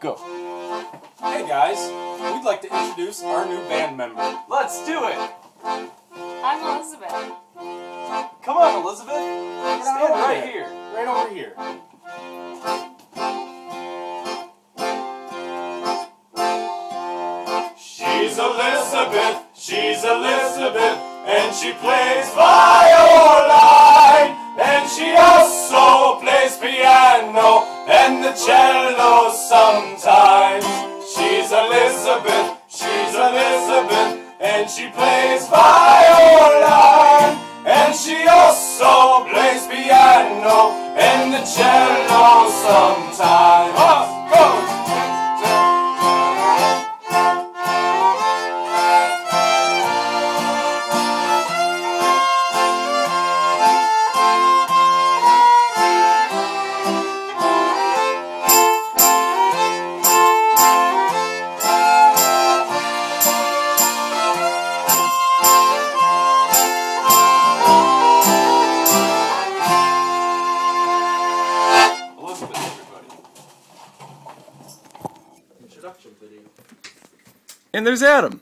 Go. Hey guys, we'd like to introduce our new band member. Let's do it. I'm Elizabeth. Come on, Elizabeth. Stand right there. here. Right over here. She's Elizabeth, she's Elizabeth, and she plays violin, cello sometimes. She's Elizabeth, she's Elizabeth, and she plays violin, and she also plays piano and the cello Introduction video. And there's Adam.